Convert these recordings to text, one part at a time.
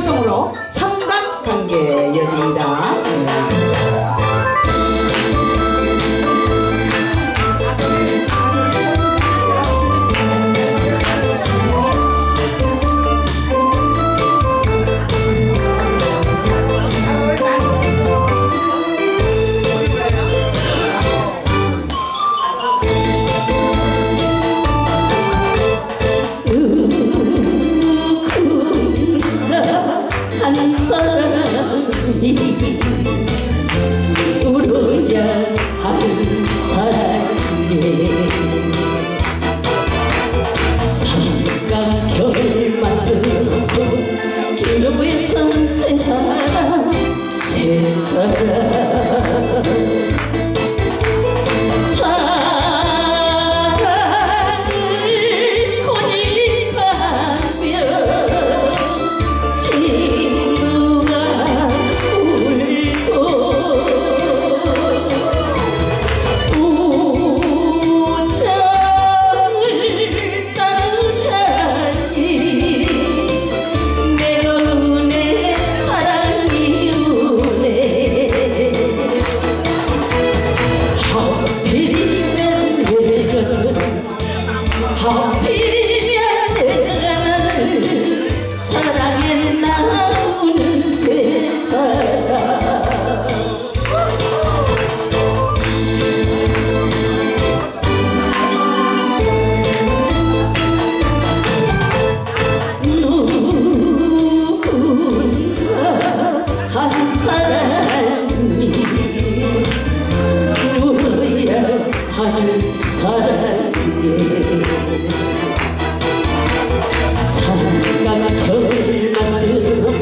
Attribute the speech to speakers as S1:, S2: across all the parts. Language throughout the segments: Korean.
S1: 활성으로 상관 관계에 이어집니다.
S2: 嘿嘿嘿。 사랑에 사랑아 결 만들었고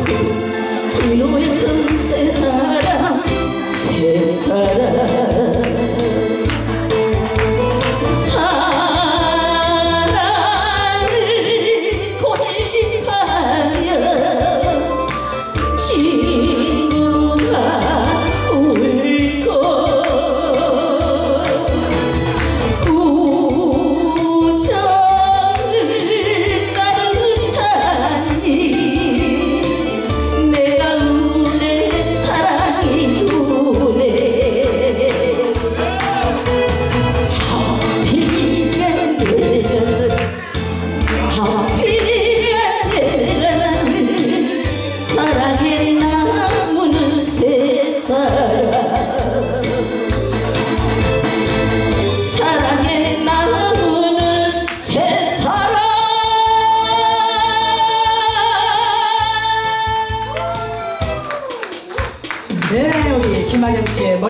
S2: 네,
S1: 우리 김아영 씨의 머리